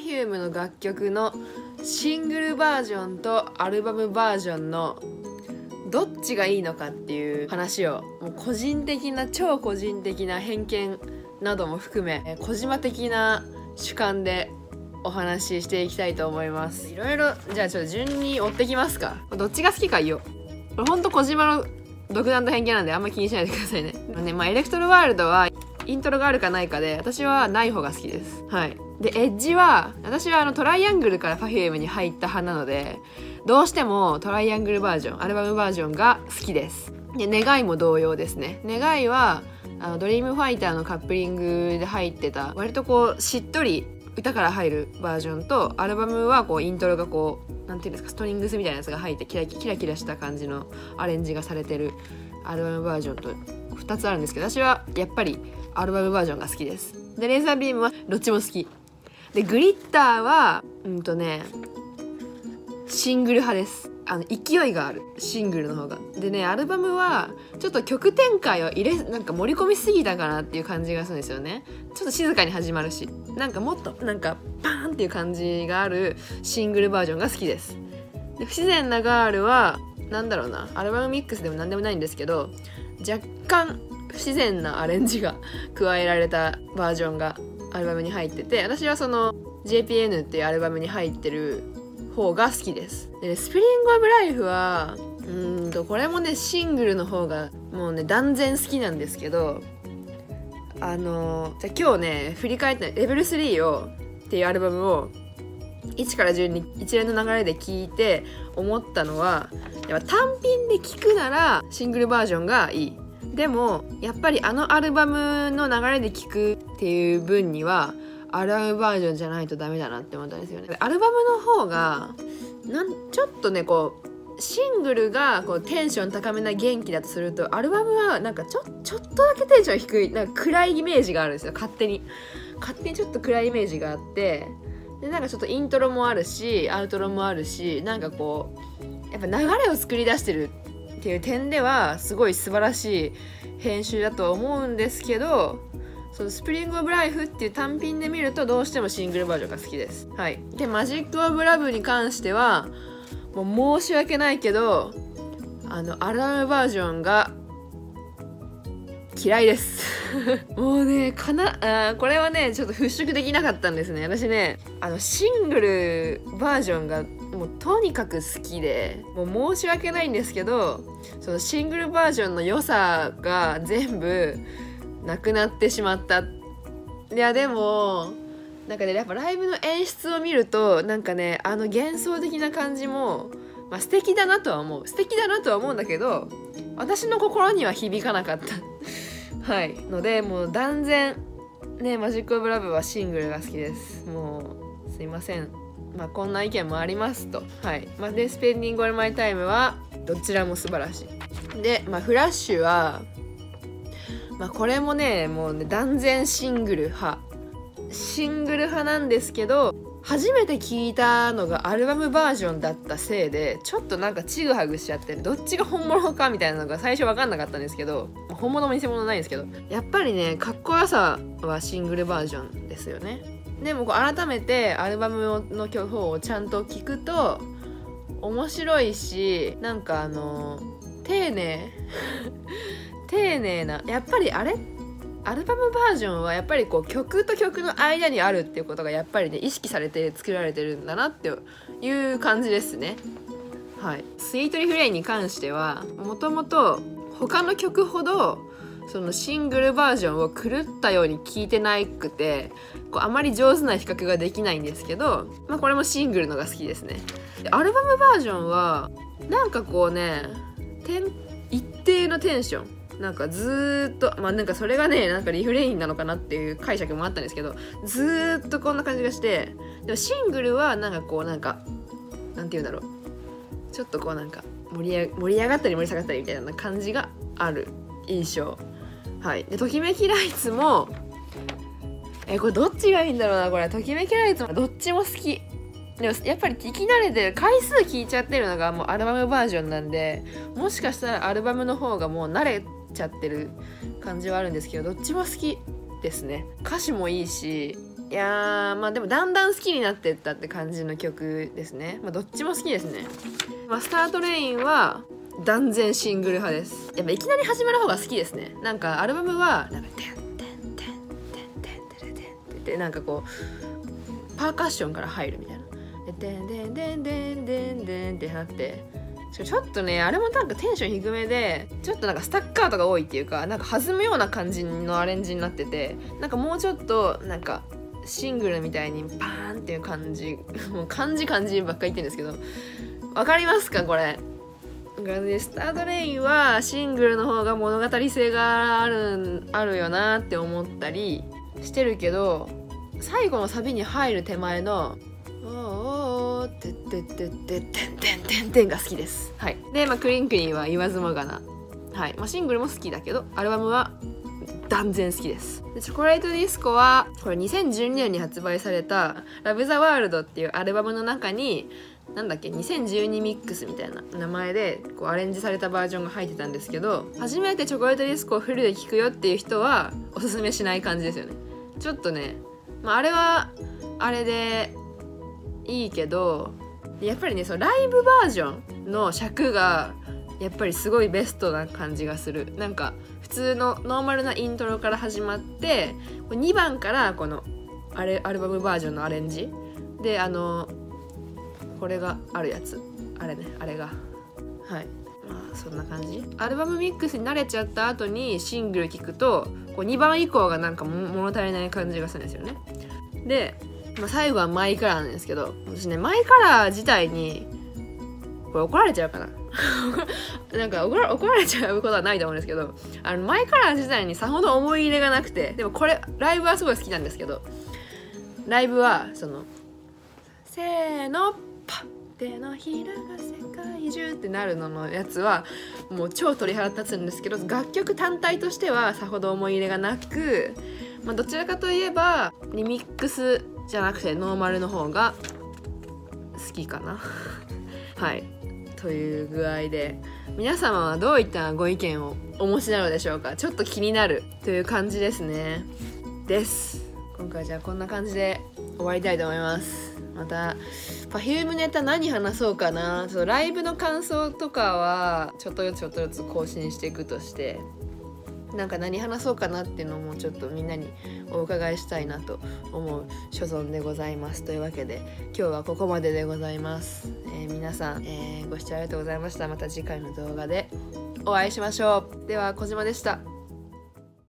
Perfume の楽曲のシングルバージョンとアルバムバージョンのどっちがいいのかっていう話をもう個人的な超個人的な偏見なども含め 小島的な主観でお話ししていきたいと思います。いろいろじゃあちょっと順に追ってきますか。どっちが好きか言おう。これほんと小島の独断と偏見なんであんま気にしないでくださいね。ねまあエレクトロワールドはイントロがあるかないかで私はない方が好きです。はい。でエッジは私はあのトライアングルから Perfume に入った派なのでどうしてもトライアングルバージョンアルバムバージョンが好きです。で願いも同様ですね。願いはあのドリームファイターのカップリングで入ってた割とこうしっとり歌から入るバージョンとアルバムはこうイントロがこうなんていうんですかストリングスみたいなやつが入ってキラキラキラした感じのアレンジがされてるアルバムバージョンと2つあるんですけど私はやっぱりアルバムバージョンが好きです。でレーザービームはどっちも好き。でグリッターはうんとねシングル派です。あの勢いがある。シングルの方が。でねアルバムはちょっと曲展開を入れなんか盛り込みすぎたかなっていう感じがするんですよね。ちょっと静かに始まるし。なんかもっとなんかパーンっていう感じがあるシングルバージョンが好きです。で不自然なガールはなんだろうな。アルバムミックスでも何でもないんですけど若干不自然なアレンジが加えられたバージョンがアルバムに入ってて私はその JPN っていうアルバムに入ってる方が好きです。で、ね、スプリング・オブ・ライフはうんとこれもねシングルの方がもうね断然好きなんですけどあのじゃ今日ね振り返ってレベル3をっていうアルバムを1から10に一連の流れで聞いて思ったのはやっぱ単品で聞くならシングルバージョンがいい。でもやっぱりあのアルバムの流れで聴くっていう分にはアルバムバージョンじゃないとダメだなって思ったんですよね。アルバムの方がなんちょっとねこうシングルがこうテンション高めな元気だとするとアルバムはなんかちょちょっとだけテンション低いなんか暗いイメージがあるんですよ。勝手に。勝手にちょっと暗いイメージがあってでなんかちょっとイントロもあるしアウトロもあるしなんかこうやっぱ流れを作り出してるっていう点ではすごい素晴らしい編集だと思うんですけどそのスプリング・オブ・ライフっていう単品で見るとどうしてもシングルバージョンが好きです。はい、でマジック・オブ・ラブに関してはもう申し訳ないけどあのアルバムバージョンが嫌いです。もうねかなあこれはねちょっと払拭できなかったんですね。私ねあのシングルバージョンがもうとにかく好きでもう申し訳ないんですけどそのシングルバージョンの良さが全部なくなってしまった。いやでもなんかねやっぱライブの演出を見るとなんかねあの幻想的な感じも、まあ、素敵だなとは思う。素敵だなとは思うんだけど私の心には響かなかった。はい。のでもう断然ねマジック・オブ・ラブはシングルが好きです。もうすいません。まあこんな意見もありますと。はい。まあでスペンディング・オール・マイ・タイムはどちらも素晴らしい。でまあフラッシュはまあこれもねもうね断然シングル派。シングル派なんですけど初めて聞いたのがアルバムバージョンだったせいでちょっとなんかちぐはぐしちゃってどっちが本物かみたいなのが最初分かんなかったんですけど本物も偽物ないんですけどやっぱりねかっこよさはシングルバージョンですよね。でもこう改めてアルバムの曲をちゃんと聞くと面白いしなんかあの丁寧 丁寧なやっぱりあれ？アルバムバージョンはやっぱりこう曲と曲の間にあるっていうことがやっぱりね意識されて作られてるんだなっていう感じですね。はい。スイートリフレインに関してはもともと他の曲ほどそのシングルバージョンを狂ったように聴いてなくてこうあまり上手な比較ができないんですけど、まあ、これもシングルのが好きですね。でアルバムバージョンはなんかこうね一定のテンション。なんかずっとまあなんかそれがねなんかリフレインなのかなっていう解釈もあったんですけどずっとこんな感じがしてでもシングルはなんかこうなんかなんて言うんだろう。ちょっとこうなんか盛り上がったり盛り下がったりみたいな感じがある印象。はい。でときめきライツもえこれどっちがいいんだろうなこれ。ときめきライツもどっちも好き。でもやっぱり聞き慣れてる回数聞いちゃってるのがもうアルバムバージョンなんでもしかしたらアルバムの方がもう慣れちゃってる感じはあるんですけどどっちも好きですね。歌詞もいいしいやまあでもだんだん好きになってったって感じの曲ですね。まあどっちも好きですね。まあスタートレインは断然シングル派です。やっぱいきなり始まる方が好きですね。なんかアルバムはなんか「テンテンテンテンテンテンテンテン」ってなんかこうパーカッションから入るみたいな「でんでんでんでんでんでん」ってなってちょっとねあれもなんかテンション低めでちょっとなんかスタッカートが多いっていうかなんか弾むような感じのアレンジになっててなんかもうちょっとなんかシングルみたいにパーンっていう感じもう感じ感じばっかり言ってるんですけどわかりますか？これ。スタートレインはシングルの方が物語性があるあるよなって思ったりしてるけど最後のサビに入る手前の「おーおーてってってっててんてんてんてん」が好きです。はい。で、まあ、クリンクリンは言わずもがな。はい。まあ、シングルも好きだけどアルバムは断然好きです。でチョコレートディスコはこれ2012年に発売された「ラブ・ザ・ワールド」っていうアルバムの中になんだっけ？2012ミックスみたいな名前でこうアレンジされたバージョンが入ってたんですけど初めてチョコレートディスコをフルで聴くよっていう人はおすすめしない感じですよね。ちょっとね、まあ、あれはあれでいいけどやっぱりねそのライブバージョンの尺がやっぱりすごいベストな感じがする。なんか普通のノーマルなイントロから始まって2番からこのあれアルバムバージョンのアレンジ。であのこれがあるやつ。あれねあれが。はい。まあそんな感じ。アルバムミックスに慣れちゃった後にシングル聴くとこう2番以降がなんか物足りない感じがするんですよね。で、まあ、最後はマイカラーなんですけど私ねマイカラー自体にこれ怒られちゃうかな。なんか怒られちゃうことはないと思うんですけどあのマイカラー自体にさほど思い入れがなくてでもこれライブはすごい好きなんですけどライブはそのせーのパッ手のひらが世界中ってなるののやつはもう超鳥肌立つんですけど楽曲単体としてはさほど思い入れがなく、まあ、どちらかといえばリミックスじゃなくてノーマルの方が好きかな。はい。という具合で皆様はどういったご意見をお持ちなのでしょうか。ちょっと気になるという感じですね。です。今回じゃあこんな感じで終わりたいと思います。また Perfume ネタ何話そうかな。ちょっとライブの感想とかはちょっとずつちょっとずつ更新していくとして。なんか何話そうかなっていうのもちょっとみんなにお伺いしたいなと思う所存でございます。というわけで今日はここまででございます、えー、皆さん、えー、ご視聴ありがとうございました。また次回の動画でお会いしましょう。では小島でした。